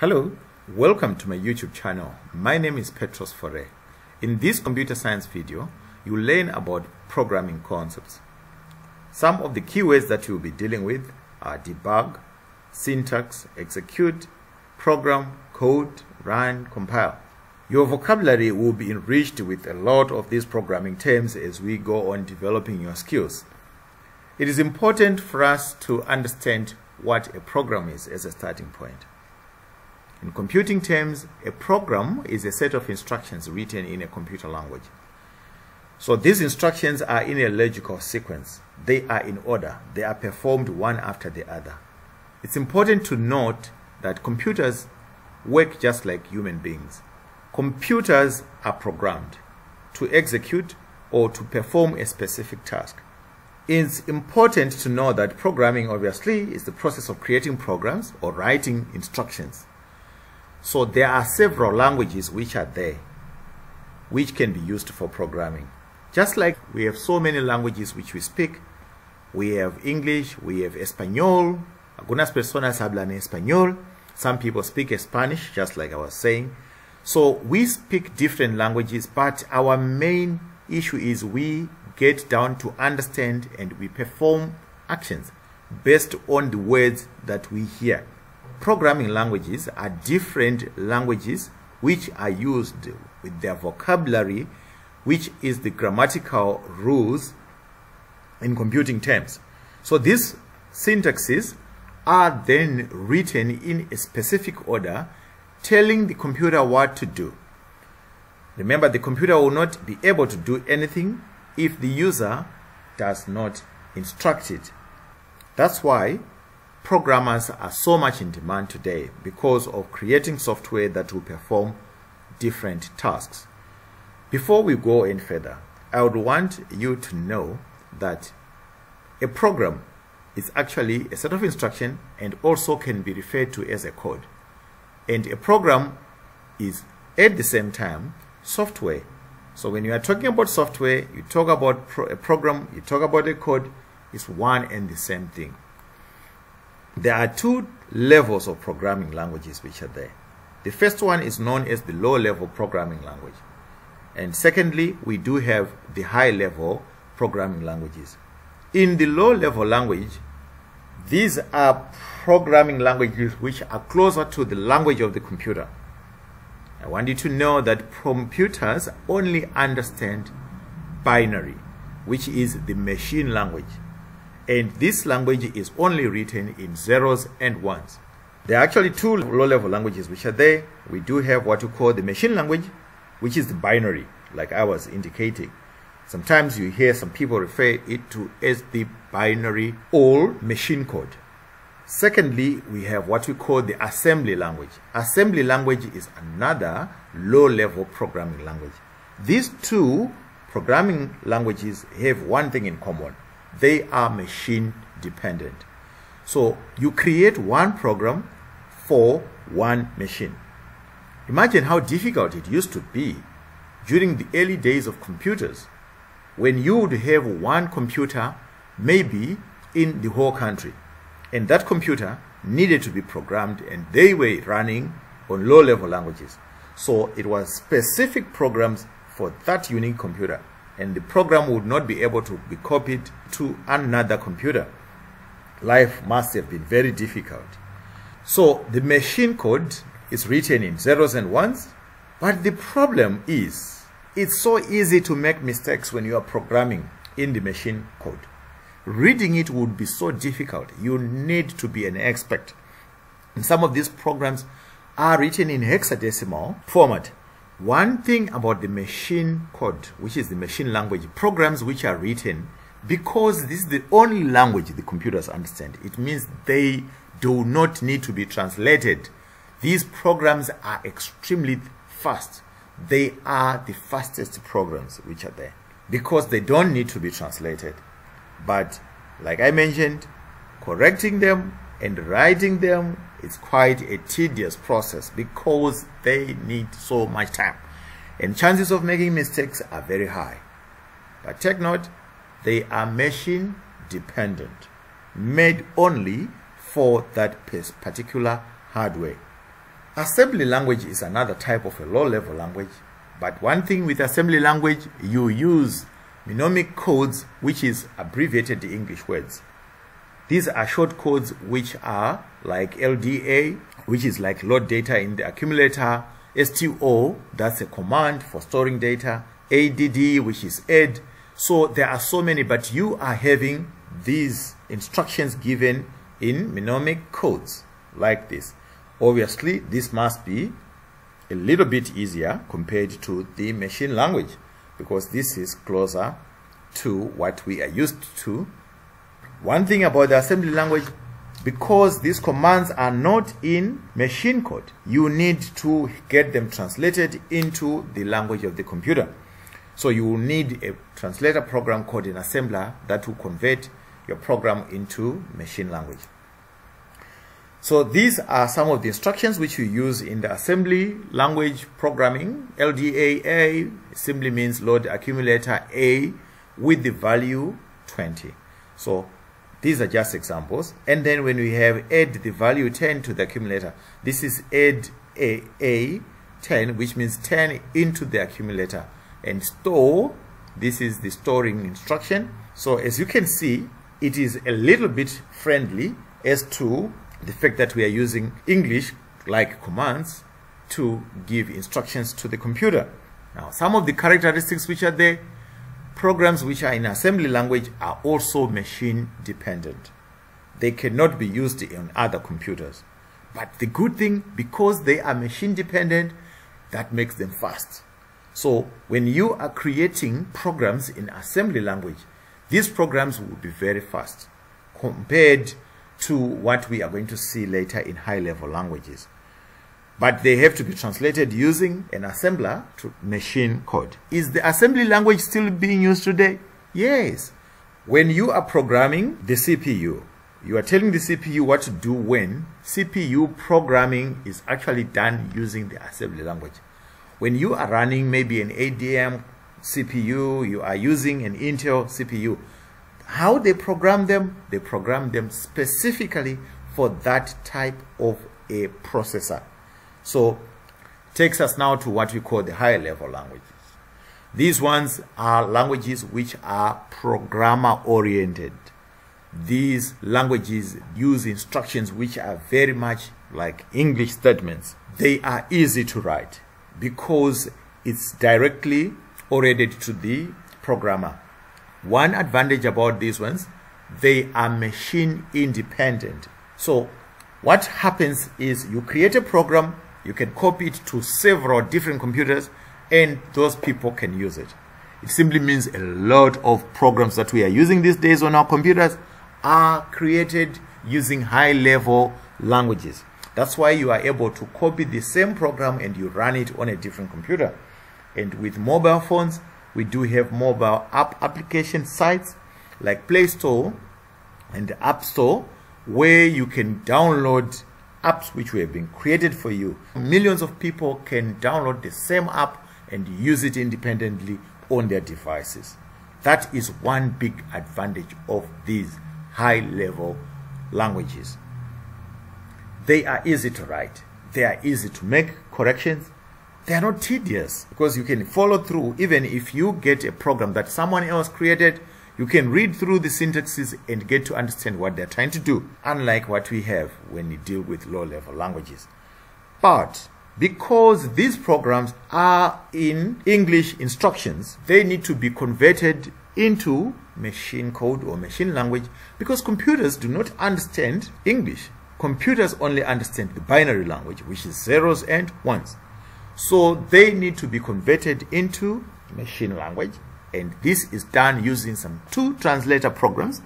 Hello, welcome to my YouTube channel. My name is Petros Fore. In this computer science video, you will learn about programming concepts. Some of the keywords that you will be dealing with are debug, syntax, execute, program, code, run, compile. Your vocabulary will be enriched with a lot of these programming terms as we go on developing your skills. It is important for us to understand what a program is as a starting point. In computing terms, a program is a set of instructions written in a computer language. So these instructions are in a logical sequence. They are in order. They are performed one after the other. It's important to note that computers work just like human beings. Computers are programmed to execute or to perform a specific task. It's important to know that programming obviously is the process of creating programs or writing instructions. So there are several languages which are there, which can be used for programming. Just like we have so many languages which we speak, we have English, we have Espanol, algunas personas hablan español, some people speak Spanish, just like I was saying. So we speak different languages, but our main issue is we get down to understand and we perform actions based on the words that we hear programming languages are different languages which are used with their vocabulary, which is the grammatical rules in computing terms. So these syntaxes are then written in a specific order, telling the computer what to do. Remember, the computer will not be able to do anything if the user does not instruct it. That's why programmers are so much in demand today because of creating software that will perform different tasks. Before we go any further, I would want you to know that a program is actually a set of instruction and also can be referred to as a code. And a program is at the same time software. So when you are talking about software, you talk about pro a program, you talk about a code, it's one and the same thing. There are two levels of programming languages which are there. The first one is known as the low level programming language. And secondly, we do have the high level programming languages. In the low level language, these are programming languages which are closer to the language of the computer. I want you to know that computers only understand binary, which is the machine language and this language is only written in zeros and ones. There are actually two low-level languages which are there. We do have what you call the machine language, which is the binary, like I was indicating. Sometimes you hear some people refer it to as the binary or machine code. Secondly, we have what we call the assembly language. Assembly language is another low-level programming language. These two programming languages have one thing in common they are machine dependent. So you create one program for one machine. Imagine how difficult it used to be during the early days of computers when you would have one computer maybe in the whole country and that computer needed to be programmed and they were running on low level languages. So it was specific programs for that unique computer and the program would not be able to be copied to another computer. Life must have been very difficult. So the machine code is written in zeros and ones, but the problem is it's so easy to make mistakes when you are programming in the machine code. Reading it would be so difficult. You need to be an expert. And some of these programs are written in hexadecimal format one thing about the machine code, which is the machine language, programs which are written, because this is the only language the computers understand, it means they do not need to be translated. These programs are extremely fast. They are the fastest programs which are there because they don't need to be translated. But like I mentioned, correcting them and writing them it's quite a tedious process because they need so much time and chances of making mistakes are very high. But take note, they are machine dependent, made only for that particular hardware. Assembly language is another type of a low-level language. But one thing with assembly language, you use mnemonic codes, which is abbreviated English words. These are short codes which are like LDA, which is like load data in the accumulator, STO, that's a command for storing data, ADD, which is add. So there are so many, but you are having these instructions given in mnemonic codes like this. Obviously, this must be a little bit easier compared to the machine language because this is closer to what we are used to. One thing about the assembly language, because these commands are not in machine code, you need to get them translated into the language of the computer. So you will need a translator program called an assembler that will convert your program into machine language. So these are some of the instructions which you use in the assembly language programming. LDAA simply means load accumulator A with the value 20. So these are just examples. And then when we have add the value 10 to the accumulator, this is add A, A 10, which means 10 into the accumulator. And store, this is the storing instruction. So as you can see, it is a little bit friendly as to the fact that we are using English like commands to give instructions to the computer. Now, some of the characteristics which are there, programs which are in assembly language are also machine dependent. They cannot be used in other computers. But the good thing, because they are machine dependent, that makes them fast. So when you are creating programs in assembly language, these programs will be very fast compared to what we are going to see later in high-level languages. But they have to be translated using an assembler to machine code. Is the assembly language still being used today? Yes. When you are programming the CPU, you are telling the CPU what to do when CPU programming is actually done using the assembly language. When you are running maybe an ADM CPU, you are using an Intel CPU, how they program them, they program them specifically for that type of a processor. So takes us now to what we call the higher level languages. These ones are languages which are programmer oriented. These languages use instructions which are very much like English statements. They are easy to write because it's directly oriented to the programmer. One advantage about these ones, they are machine independent. So what happens is you create a program, you can copy it to several different computers and those people can use it. It simply means a lot of programs that we are using these days on our computers are created using high level languages. That's why you are able to copy the same program and you run it on a different computer. And with mobile phones, we do have mobile app application sites like Play Store and App Store where you can download apps which have been created for you. Millions of people can download the same app and use it independently on their devices. That is one big advantage of these high level languages. They are easy to write. They are easy to make corrections they are not tedious because you can follow through even if you get a program that someone else created you can read through the syntaxes and get to understand what they're trying to do unlike what we have when you deal with low level languages. But because these programs are in English instructions they need to be converted into machine code or machine language because computers do not understand English. Computers only understand the binary language which is zeros and ones. So they need to be converted into machine language. And this is done using some two translator programs.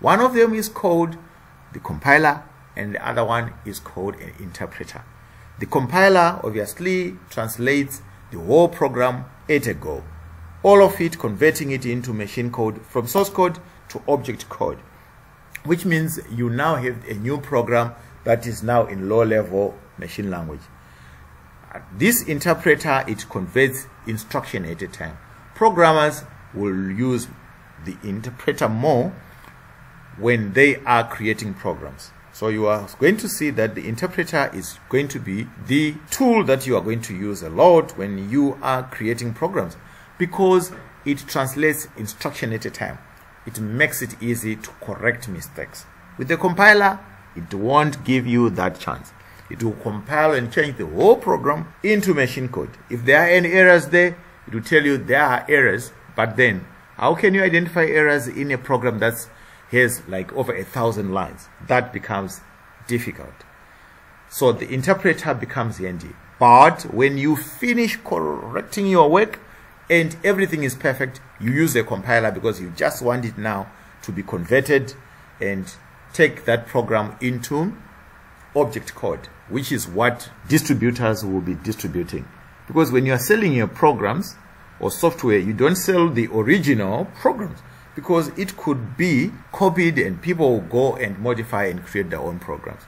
One of them is called the compiler and the other one is called an interpreter. The compiler obviously translates the whole program at a go. All of it converting it into machine code from source code to object code, which means you now have a new program that is now in low level machine language. This interpreter, it converts instruction at a time. Programmers will use the interpreter more when they are creating programs. So you are going to see that the interpreter is going to be the tool that you are going to use a lot when you are creating programs because it translates instruction at a time. It makes it easy to correct mistakes. With the compiler, it won't give you that chance. It will compile and change the whole program into machine code. If there are any errors there, it will tell you there are errors, but then how can you identify errors in a program that has like over a thousand lines? That becomes difficult. So the interpreter becomes handy. But when you finish correcting your work and everything is perfect, you use a compiler because you just want it now to be converted and take that program into object code, which is what distributors will be distributing. Because when you are selling your programs or software, you don't sell the original programs because it could be copied and people will go and modify and create their own programs.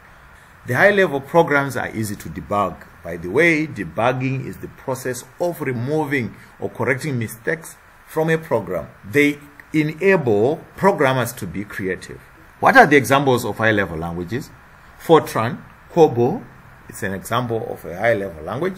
The high level programs are easy to debug. By the way, debugging is the process of removing or correcting mistakes from a program. They enable programmers to be creative. What are the examples of high level languages? Fortran, COBOL, it's an example of a high level language.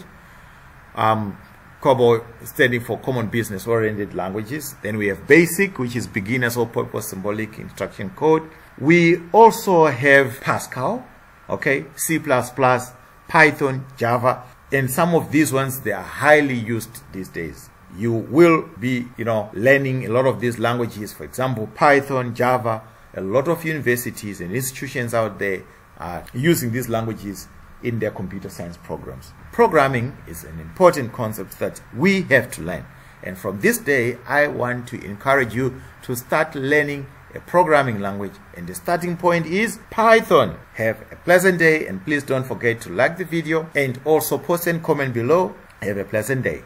Um, COBOL standing for Common Business Oriented Languages. Then we have BASIC, which is Beginners All Purpose Symbolic Instruction Code. We also have Pascal, okay, C++, Python, Java, and some of these ones, they are highly used these days. You will be, you know, learning a lot of these languages. For example, Python, Java, a lot of universities and institutions out there are using these languages in their computer science programs. Programming is an important concept that we have to learn. And from this day, I want to encourage you to start learning a programming language. And the starting point is Python. Have a pleasant day and please don't forget to like the video and also post and comment below. Have a pleasant day.